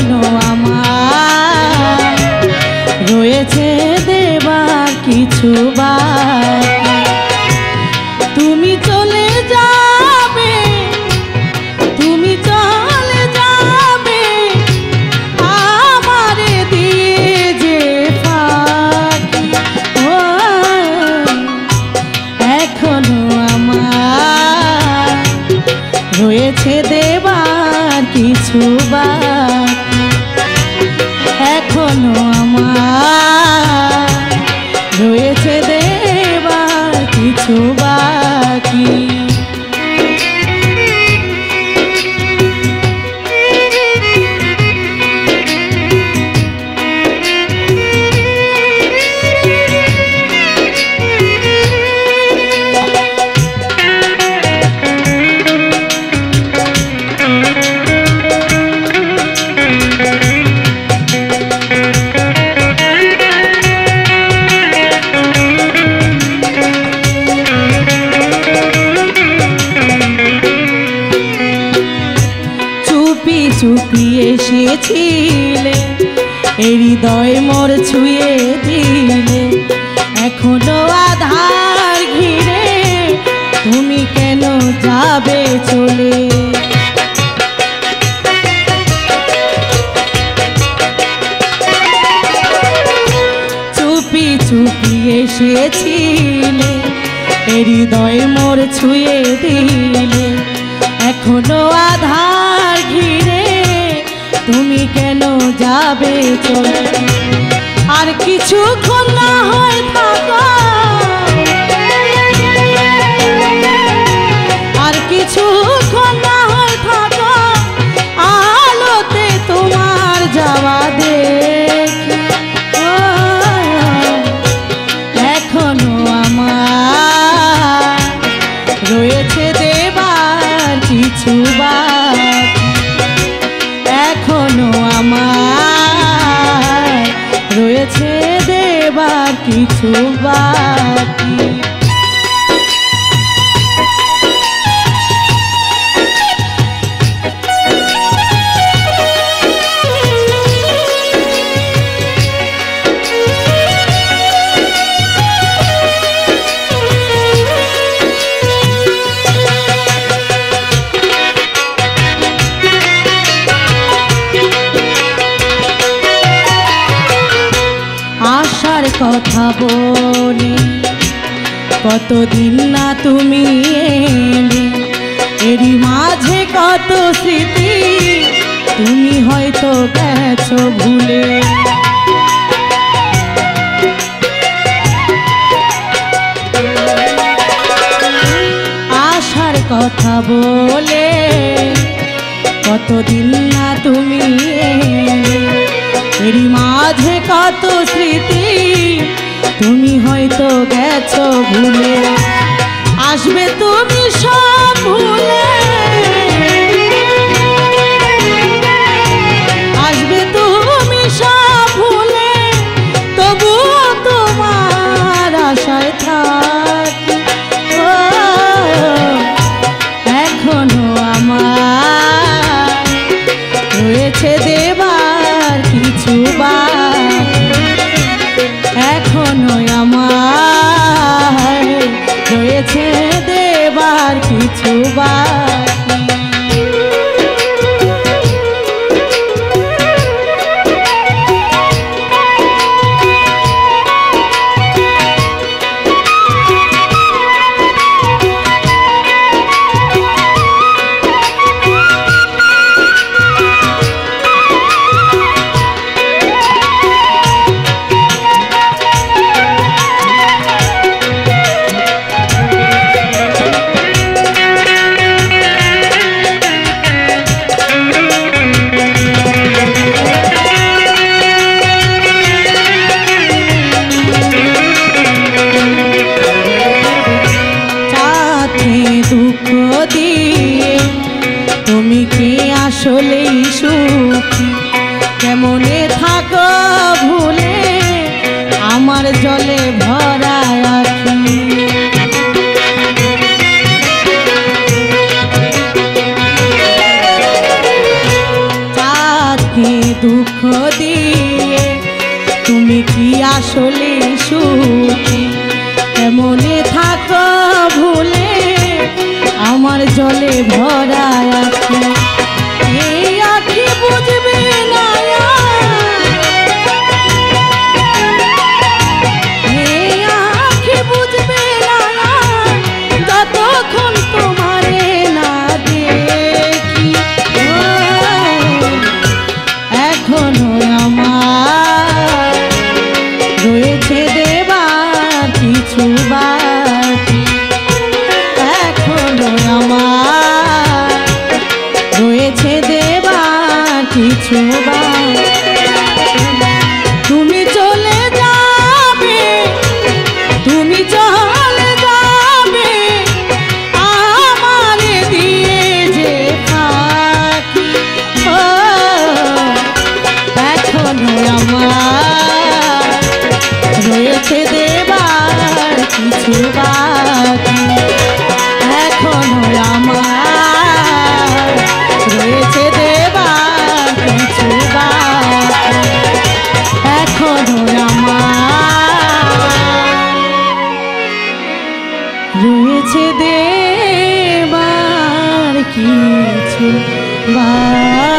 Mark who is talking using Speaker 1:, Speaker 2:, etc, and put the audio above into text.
Speaker 1: এখনও আমার। রয়েছে দেবার কিছু বাকি তুমি চলে যাবে, তুমি চলে যাবে আমারে দিয়ে যে ফাঁকি। ও এখনও আমার। রয়েছে দেবার কিছু বাকি চুপি চুপি এসেছিলে, হৃদয় মোর ছুঁয়ে দিলে। এখনও আধার ঘিরে তুমি কেন যাবে চলে? চুপি চুপি এসেছিলে, হৃদয় মোর ছুঁয়ে দিলে। এখনও আধার তুমি কেন যাবে চলে? আর কিছুক্ষণ না হয় থাকা। কিছু বাকি কথা বলি। কতদিন না তুমি এলে? এরই মাঝে কত স্মৃতি, তুমি হয়তো গেছো ভুলে। আসার কথা বলে, কতদিন না তুমি এরই মাঝে কত স্মৃতি তুমি হয়তো গেছো ভুলে। আসবে তুমি সব এখনও বাকি এখনও আমার রয়েছে দেবা কিছু বাকি এখনও আমার রয়েছে দেবার কিছু বাকি।